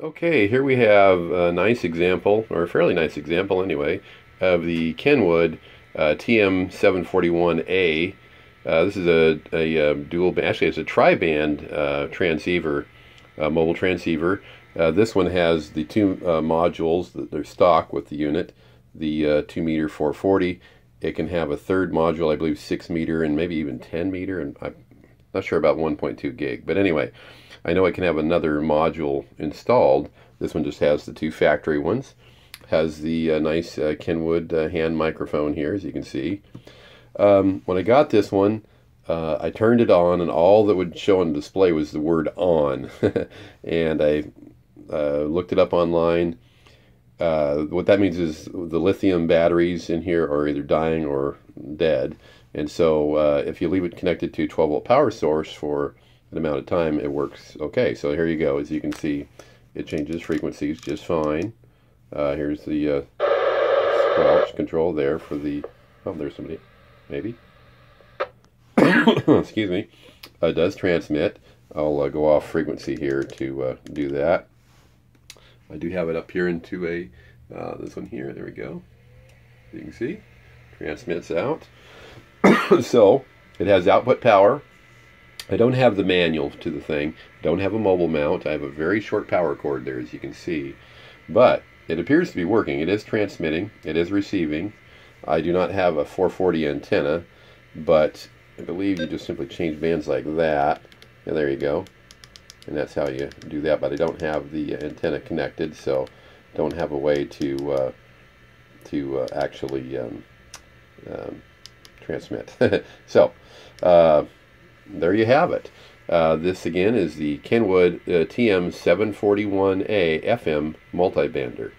Okay, here we have a nice example, or a fairly nice example anyway, of the Kenwood uh, TM741A. Uh, this is a, a, a, dual, actually it's a tri-band uh, transceiver, mobile transceiver. Uh, this one has the two uh, modules that are stock with the unit, the uh, 2 meter 440. It can have a third module, I believe 6 meter and maybe even 10 meter, and I'm not sure about 1.2 gig. But anyway, I know I can have another module installed. This one just has the two factory ones. Has the uh, nice uh, Kenwood uh, hand microphone here, as you can see. Um, when I got this one, uh, I turned it on, and all that would show on display was the word on. and I uh, looked it up online. Uh, what that means is the lithium batteries in here are either dying or dead. And so if you leave it connected to 12 volt power source for an amount of time, it works okay. So here you go. As you can see, it changes frequencies just fine. Uh, here's the uh, squelch control there for the, oh, there's somebody, maybe. Excuse me. Uh, it does transmit. I'll uh, go off frequency here to uh, do that. I do have it up here into a, uh, this one here, there we go. You can see, transmits out. so, it has output power, I don't have the manual to the thing, don't have a mobile mount. I have a very short power cord there, as you can see. But it appears to be working. It is transmitting, it is receiving. I do not have a 440 antenna, but I believe you just simply change bands like that. And there you go. And that's how you do that. But I don't have the antenna connected, so don't have a way to uh, to uh, actually um, um, transmit. so. Uh, there you have it. Uh, this again is the Kenwood uh, TM741A FM multibander.